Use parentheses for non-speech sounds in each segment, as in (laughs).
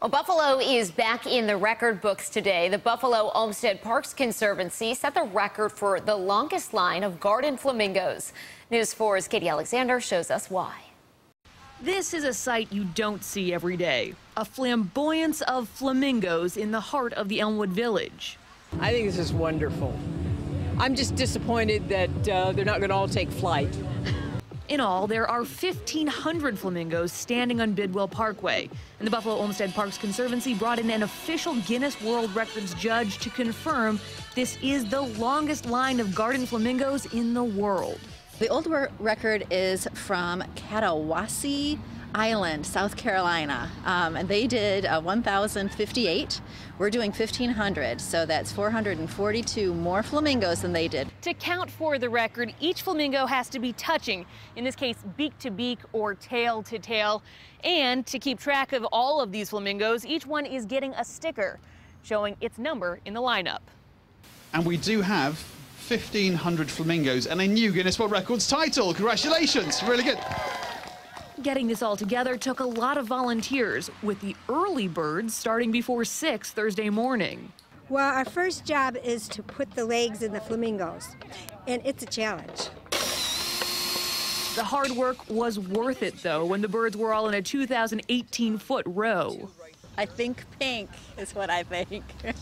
Well, Buffalo is back in the record books today. The Buffalo Olmsted Parks Conservancy set the record for the longest line of garden flamingos. News 4's Katie Alexander shows us why. This is a sight you don't see every day a flamboyance of flamingos in the heart of the Elmwood Village. I think this is wonderful. I'm just disappointed that uh, they're not going to all take flight. (laughs) In all, there are 1,500 flamingos standing on Bidwell Parkway. And the Buffalo Olmsted Parks Conservancy brought in an official Guinness World Records judge to confirm this is the longest line of garden flamingos in the world. The old record is from Cotahuasi, Island, South Carolina, um, and they did uh, 1,058. We're doing 1,500, so that's 442 more flamingos than they did. To count for the record, each flamingo has to be touching, in this case, beak to beak or tail to tail. And to keep track of all of these flamingos, each one is getting a sticker showing its number in the lineup. And we do have 1,500 flamingos and a new Guinness World Records title. Congratulations, really good. Getting this all together took a lot of volunteers, with the early birds starting before 6 Thursday morning. Well, our first job is to put the legs in the flamingos, and it's a challenge. The hard work was worth it, though, when the birds were all in a 2,018 foot row. I think pink is what I think. (laughs)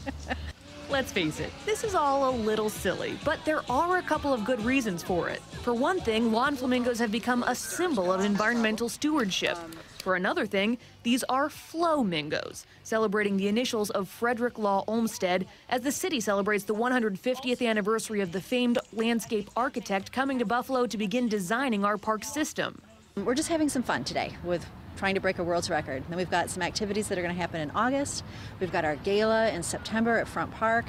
Let's face it, this is all a little silly, but there are a couple of good reasons for it. For one thing, lawn flamingos have become a symbol of environmental stewardship. For another thing, these are Flomingos, celebrating the initials of Frederick Law Olmsted as the city celebrates the 150th anniversary of the famed landscape architect coming to Buffalo to begin designing our park system. We're just having some fun today with trying to break a world's record. Then we've got some activities that are going to happen in August. We've got our gala in September at Front Park.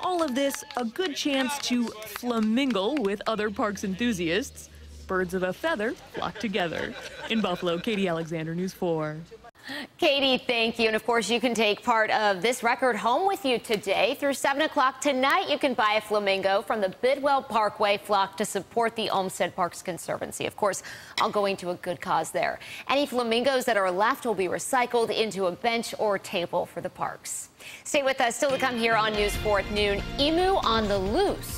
All of this, a good chance to flamingle with other parks enthusiasts. Birds of a feather flock together. In Buffalo, Katie Alexander, News 4. Katie, thank you. And of course, you can take part of this record home with you today. Through 7 o'clock tonight, you can buy a flamingo from the Bidwell Parkway flock to support the Olmsted Parks Conservancy. Of course, all going to a good cause there. Any flamingos that are left will be recycled into a bench or table for the parks. Stay with us. Still to come here on News 4 at noon. Emu on the loose.